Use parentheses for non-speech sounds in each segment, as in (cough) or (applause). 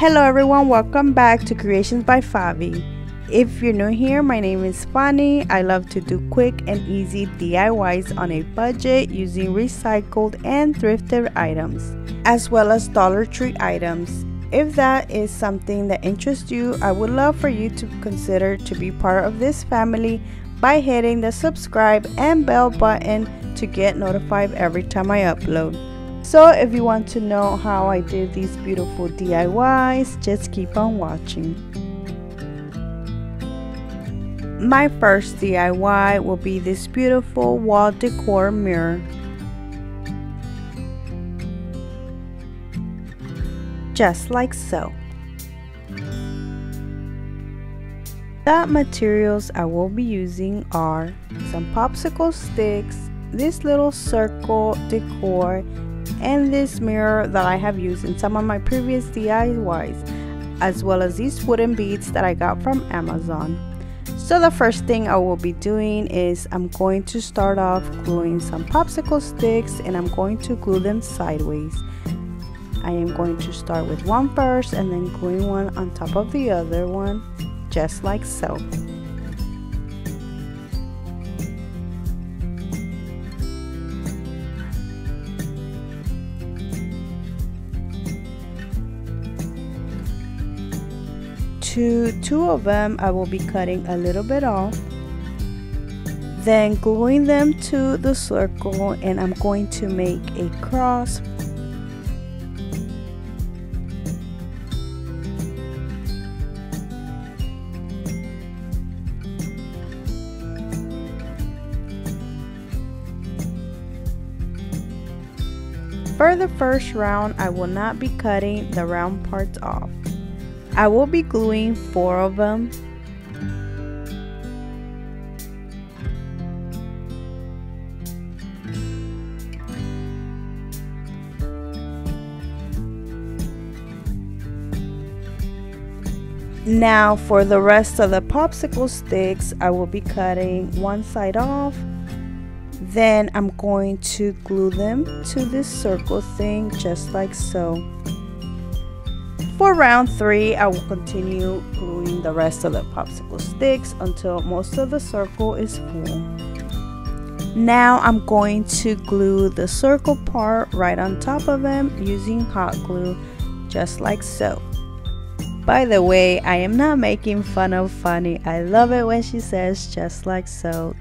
Hello everyone, welcome back to Creations by Favi. If you're new here, my name is Fanny. I love to do quick and easy DIYs on a budget using recycled and thrifted items, as well as Dollar Tree items. If that is something that interests you, I would love for you to consider to be part of this family by hitting the subscribe and bell button to get notified every time I upload. So if you want to know how I did these beautiful DIYs, just keep on watching. My first DIY will be this beautiful wall decor mirror. Just like so. The materials I will be using are some popsicle sticks, this little circle decor, and this mirror that I have used in some of my previous DIYs, as well as these wooden beads that I got from Amazon. So the first thing I will be doing is I'm going to start off gluing some popsicle sticks and I'm going to glue them sideways. I am going to start with one first and then gluing one on top of the other one, just like so. To two of them I will be cutting a little bit off then gluing them to the circle and I'm going to make a cross For the first round, I will not be cutting the round parts off. I will be gluing four of them. Now for the rest of the popsicle sticks, I will be cutting one side off. Then I'm going to glue them to this circle thing just like so. For round 3, I will continue gluing the rest of the popsicle sticks until most of the circle is full. Now I'm going to glue the circle part right on top of them using hot glue just like so. By the way, I am not making fun of Fanny. I love it when she says just like so.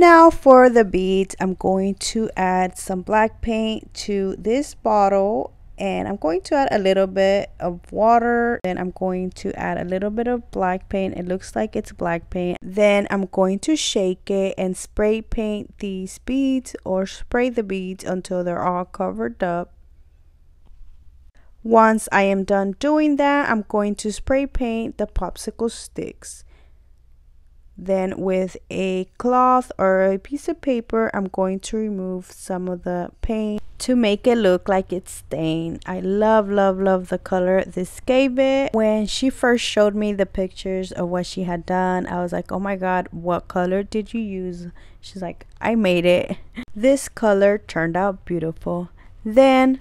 Now for the beads, I'm going to add some black paint to this bottle and I'm going to add a little bit of water. Then I'm going to add a little bit of black paint. It looks like it's black paint. Then I'm going to shake it and spray paint these beads or spray the beads until they're all covered up. Once I am done doing that I'm going to spray paint the popsicle sticks then with a cloth or a piece of paper, I'm going to remove some of the paint to make it look like it's stained. I love, love, love the color this gave it. When she first showed me the pictures of what she had done, I was like, oh my God, what color did you use? She's like, I made it. This color turned out beautiful. Then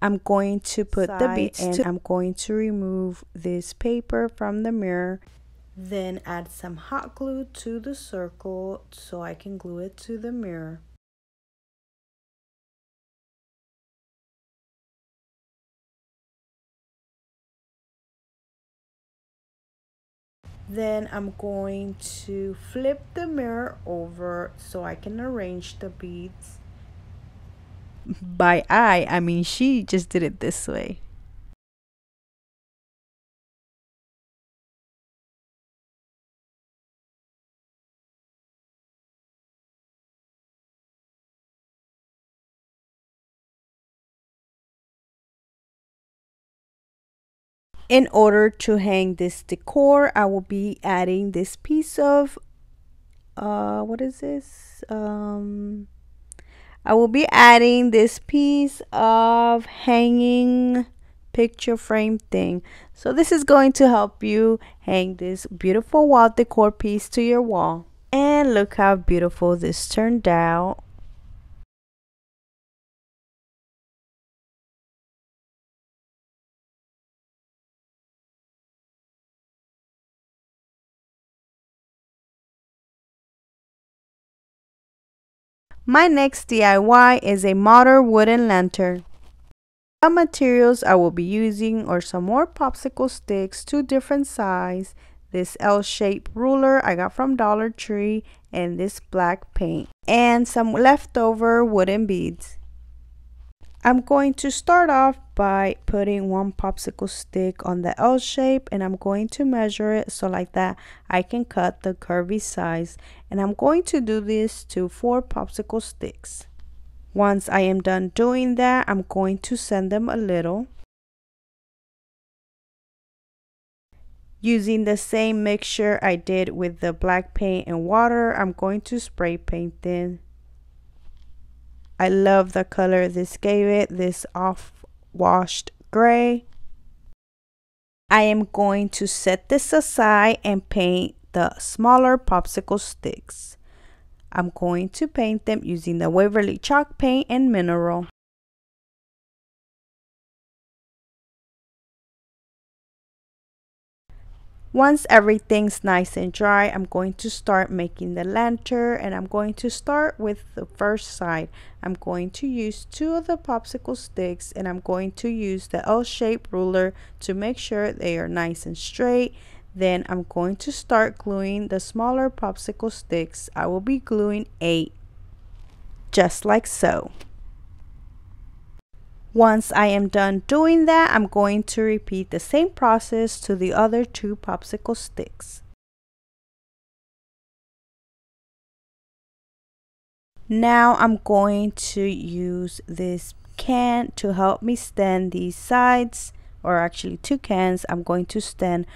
I'm going to put Side the beads and I'm going to remove this paper from the mirror then add some hot glue to the circle so I can glue it to the mirror. Then I'm going to flip the mirror over so I can arrange the beads. By I, I mean she just did it this way. In order to hang this decor I will be adding this piece of uh what is this? Um I will be adding this piece of hanging picture frame thing. So this is going to help you hang this beautiful wall decor piece to your wall. And look how beautiful this turned out My next DIY is a modern wooden lantern. The materials I will be using are some more popsicle sticks, two different size, this L-shaped ruler I got from Dollar Tree, and this black paint, and some leftover wooden beads. I'm going to start off by putting one popsicle stick on the L shape and I'm going to measure it so like that I can cut the curvy size and I'm going to do this to four popsicle sticks. Once I am done doing that, I'm going to send them a little. Using the same mixture I did with the black paint and water, I'm going to spray paint them. I love the color this gave it, this off washed gray. I am going to set this aside and paint the smaller popsicle sticks. I'm going to paint them using the Waverly chalk paint and mineral. Once everything's nice and dry, I'm going to start making the lantern and I'm going to start with the first side. I'm going to use two of the popsicle sticks and I'm going to use the L-shaped ruler to make sure they are nice and straight. Then I'm going to start gluing the smaller popsicle sticks. I will be gluing eight, just like so. Once I am done doing that, I'm going to repeat the same process to the other two popsicle sticks. Now I'm going to use this can to help me stand these sides or actually two cans. I'm going to stand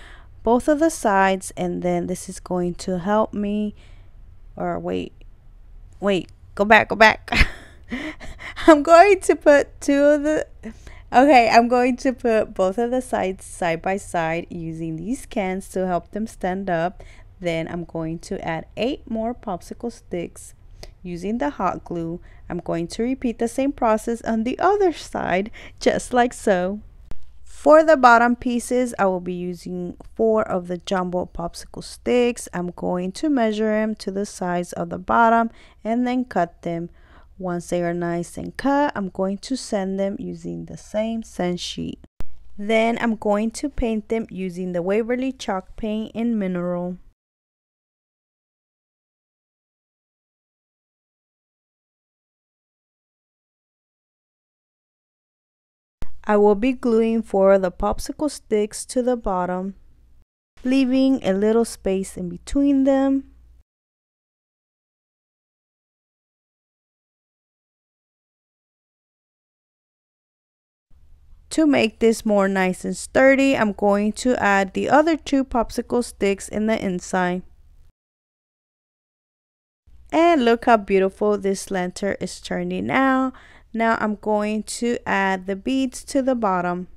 both of the sides and then this is going to help me or wait, wait, go back, go back. (laughs) (laughs) I'm going to put two of the okay I'm going to put both of the sides side by side using these cans to help them stand up. Then I'm going to add eight more popsicle sticks using the hot glue. I'm going to repeat the same process on the other side just like so. For the bottom pieces, I will be using four of the jumbo popsicle sticks. I'm going to measure them to the size of the bottom and then cut them once they are nice and cut, I'm going to sand them using the same sand sheet. Then I'm going to paint them using the Waverly chalk paint in mineral. I will be gluing four of the popsicle sticks to the bottom, leaving a little space in between them. To make this more nice and sturdy, I'm going to add the other two popsicle sticks in the inside. And look how beautiful this lantern is turning out. Now I'm going to add the beads to the bottom.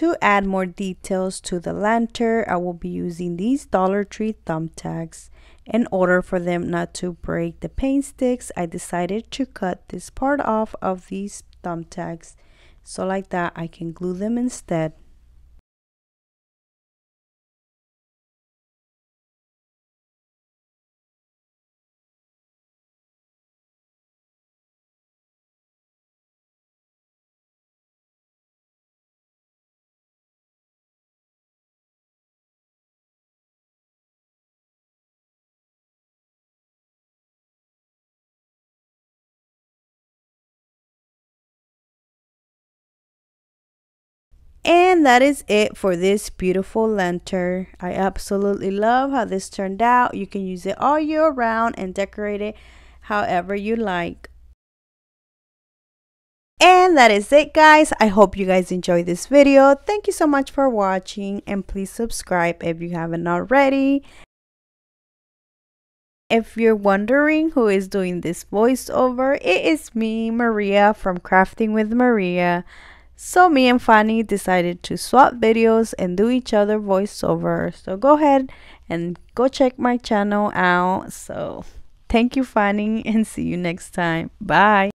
To add more details to the lantern, I will be using these Dollar Tree thumbtacks. In order for them not to break the paint sticks, I decided to cut this part off of these thumbtacks. So like that, I can glue them instead. And that is it for this beautiful lantern. I absolutely love how this turned out. You can use it all year round and decorate it however you like. And that is it guys. I hope you guys enjoyed this video. Thank you so much for watching and please subscribe if you haven't already. If you're wondering who is doing this voiceover, it is me, Maria from Crafting with Maria. So me and Fanny decided to swap videos and do each other voiceover. So go ahead and go check my channel out. So Thank you, Fanny, (laughs) and see you next time. Bye.